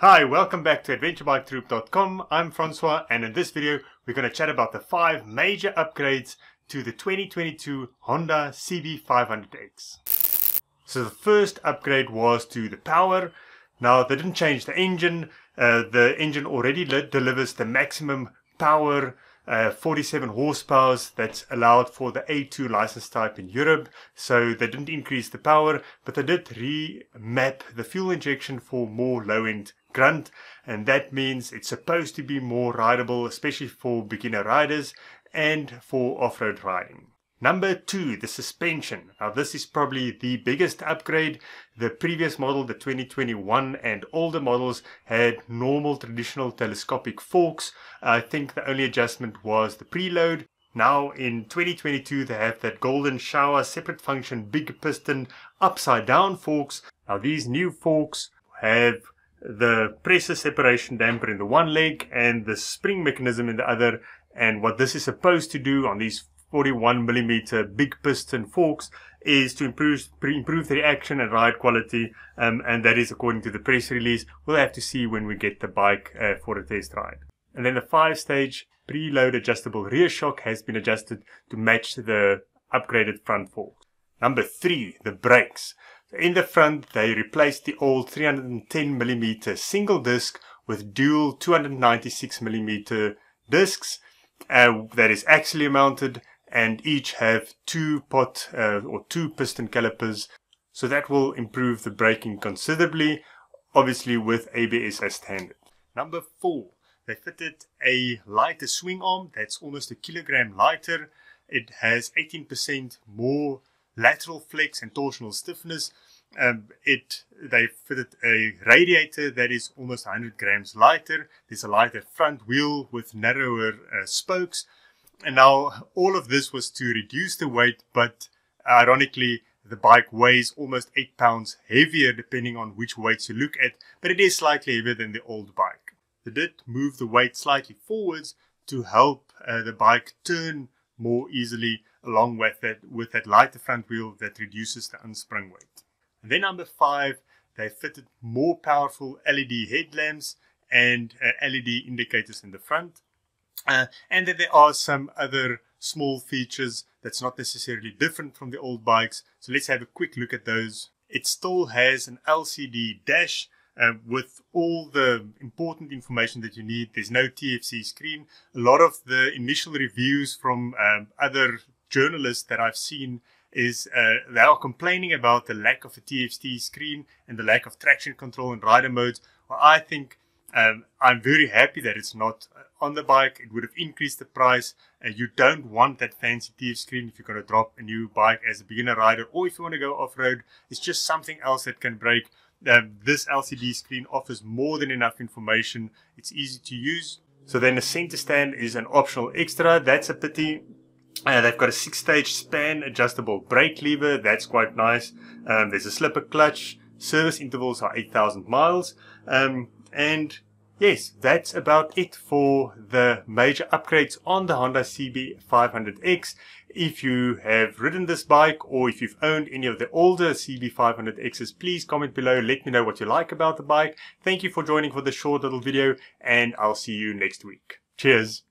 Hi, welcome back to AdventureBikeTroop.com. I'm Francois and in this video we're going to chat about the five major upgrades to the 2022 Honda CB500X. So the first upgrade was to the power. Now they didn't change the engine. Uh, the engine already delivers the maximum power uh, 47 horsepower that's allowed for the A2 license type in Europe. So they didn't increase the power, but they did remap the fuel injection for more low-end grunt. And that means it's supposed to be more rideable, especially for beginner riders and for off-road riding. Number two, the suspension. Now this is probably the biggest upgrade. The previous model, the 2021 and older models had normal traditional telescopic forks. I think the only adjustment was the preload. Now in 2022 they have that golden Showa separate function big piston upside down forks. Now these new forks have the pressure separation damper in the one leg and the spring mechanism in the other and what this is supposed to do on these 41 millimeter big piston forks is to improve improve the reaction and ride quality, um, and that is according to the press release. We'll have to see when we get the bike uh, for a test ride. And then the five-stage preload adjustable rear shock has been adjusted to match the upgraded front forks. Number three, the brakes. In the front, they replaced the old 310 millimeter single disc with dual 296 millimeter discs uh, that is axially mounted and each have two pot uh, or two piston calipers. So that will improve the braking considerably, obviously with ABS as standard. Number four, they fitted a lighter swing arm that's almost a kilogram lighter. It has 18% more lateral flex and torsional stiffness. Um, it they fitted a radiator that is almost 100 grams lighter. There's a lighter front wheel with narrower uh, spokes and now all of this was to reduce the weight, but ironically, the bike weighs almost 8 pounds heavier depending on which weights you look at, but it is slightly heavier than the old bike. They did move the weight slightly forwards to help uh, the bike turn more easily along with that, with that lighter front wheel that reduces the unsprung weight. And then number five, they fitted more powerful LED headlamps and uh, LED indicators in the front. Uh, and then there are some other small features that's not necessarily different from the old bikes. So let's have a quick look at those. It still has an LCD dash uh, with all the important information that you need. There's no TFT screen. A lot of the initial reviews from um, other journalists that I've seen is uh, they are complaining about the lack of a TFT screen and the lack of traction control and rider modes. Well, I think um, I'm very happy that it's not uh, on the bike. It would have increased the price. And you don't want that fancy TF screen if you're going to drop a new bike as a beginner rider or if you want to go off road. It's just something else that can break. Um, this LCD screen offers more than enough information. It's easy to use. So then the center stand is an optional extra. That's a pity. Uh, they've got a six stage span adjustable brake lever. That's quite nice. Um, there's a slipper clutch. Service intervals are 8,000 miles. Um, and yes, that's about it for the major upgrades on the Honda CB500X. If you have ridden this bike or if you've owned any of the older CB500Xs, please comment below. Let me know what you like about the bike. Thank you for joining for this short little video and I'll see you next week. Cheers.